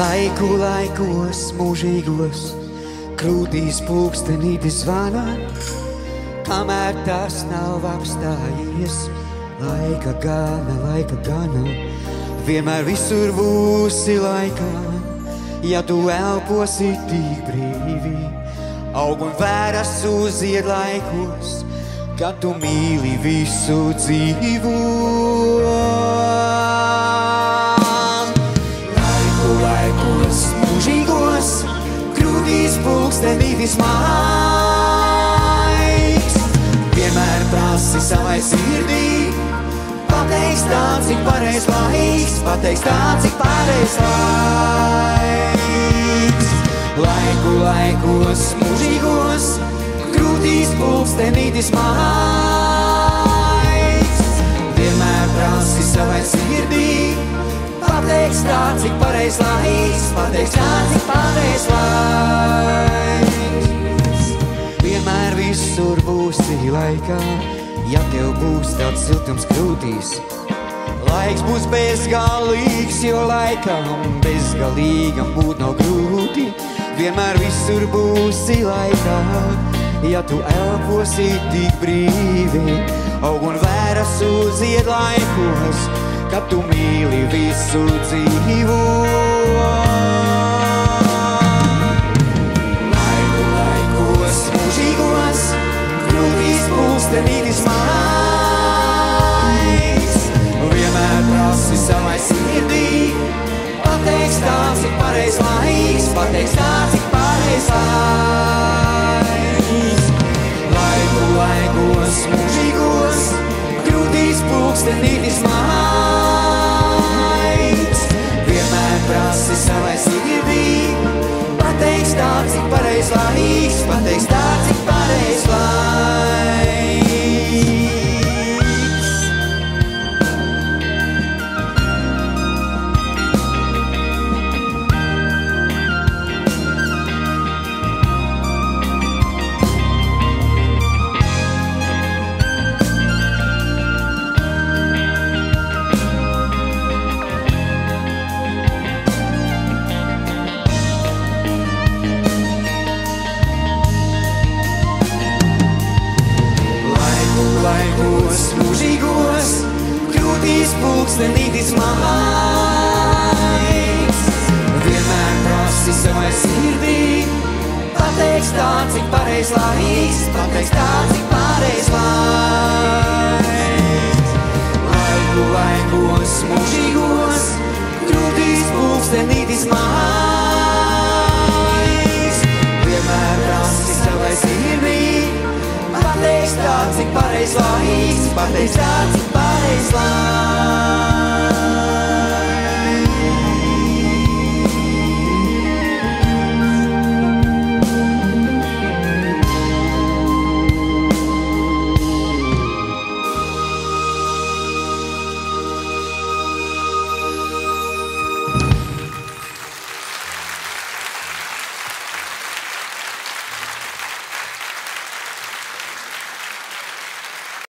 Laiku laikos mūžīgos, krūtīs pulkstenīti zvana, kamēr tas nav apstājies. Laika gana, laika gana, vienmēr visur būsi laikā, ja tu elposi tik brīvi. Aug un vēras uziet laikos, kad tu mīli visu dzīvo. Pulkstenītis maigs. Vienmēr prasi savai sirdī, pateiks tā, cik pareiz laiks, pateiks tā, cik pareiz laiks. Laiku laikos, mūžīgos, krūtīs pulkstenītis maigs. Vienmēr prasi savai sirdī, pateiks tā, cik pareiz laiks, pateiks tā, cik pareiz laiks. Laikā, ja tev būs tāds siltums krūtīs. Laiks būs bezgalīgs, jo laikam bezgalīgam būt nav grūti. Vienmēr visur būsi laikā, ja tu elposi tik brīvi. Aug un vēras uziet laikos, kad tu mīli visu dzīvo. Laiks. Laiku laikos, mūžīgos, krūtīs pulkstenītis maigs. Vienmēr prasi savai sirdī, pateiks tā, cik pareiz laiks, pateiks tā, cik pareiz laiks. Krūtīs pulkstenītis maigs. Vienmēr prasi savai sirdī, pateiks tā, cik pareiz laiks, pateiks tā, cik pareiz laiks. Pateiks tā, cik pareiz laiks, pateiks tā, cik pareiz laiks.